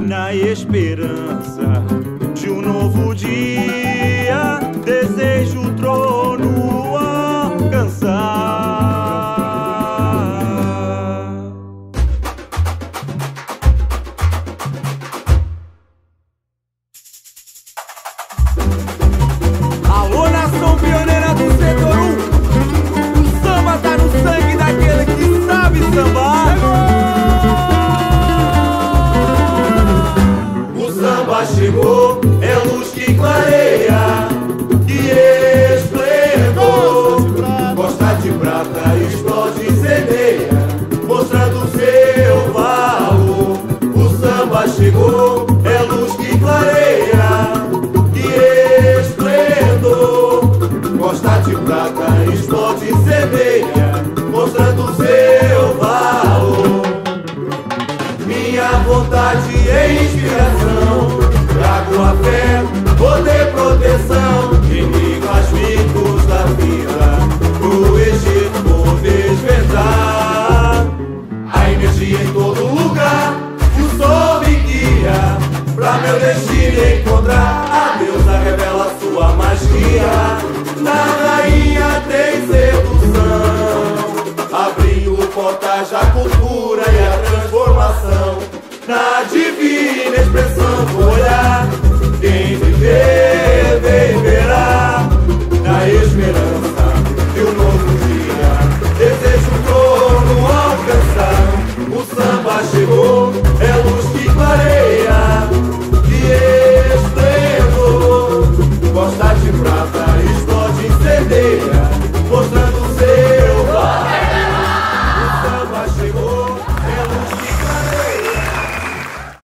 Na esperança de um novo dia, chegou, é luz que clareia, que esplendor. Costa de prata explode e mostrando seu valor. O samba chegou, é luz que clareia, que esplendor. Costa de prata explode e mostrando seu valor. Minha vontade é inspiração. Trago a fé, poder, proteção. mirror